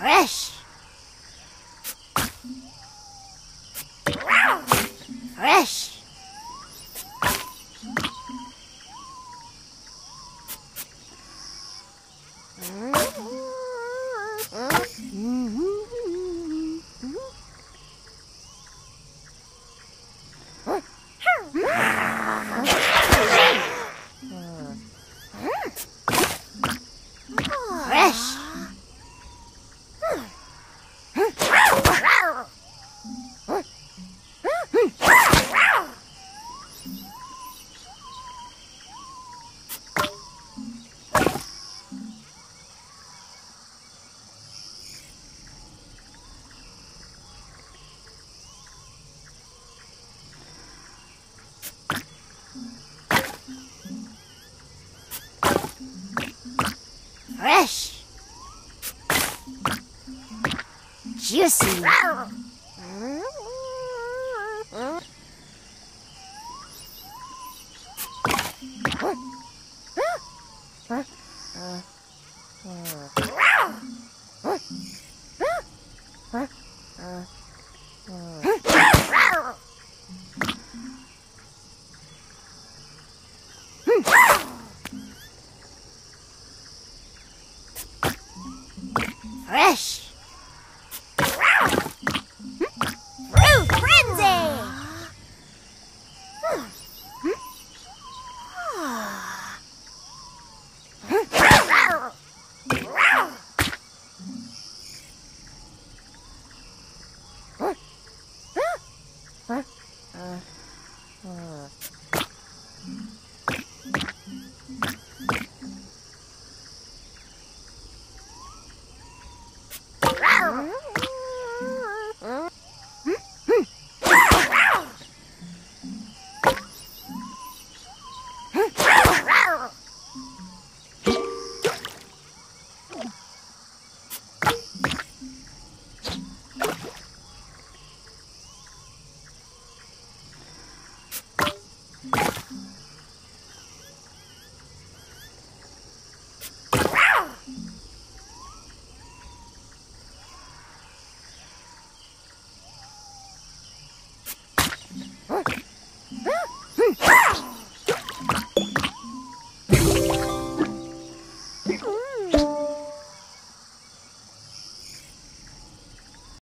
Fresh. Fresh. Fresh. Juicy. fresh. Fruit frenzy! Huh? Uh.